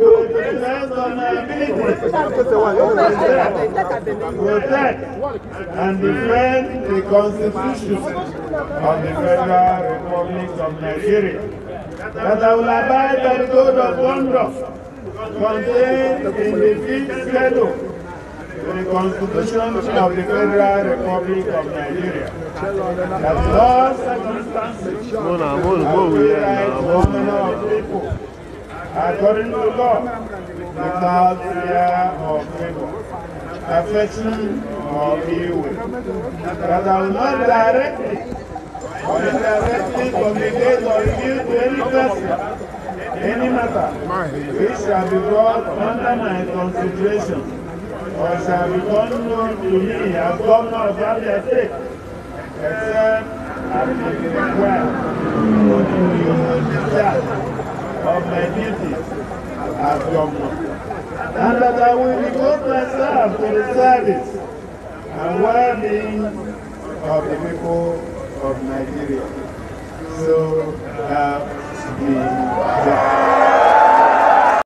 Based on ability to protect and defend the Constitution of the Federal Republic of Nigeria. That I will abide by the code of conduct contained in the fifth schedule to the Constitution of the Federal Republic of Nigeria. That all circumstances, Mona, Mona, I Mona, will yeah, right nah, to Mona. honor of people according to law, without fear or favor, affection or will. That I will not directly or indirectly communicate or reveal to any person any matter which shall be brought under my consideration or shall become known to me as governor of Abia State, except as may be required as. And that I will devote myself to the service and well-being of the people of Nigeria. So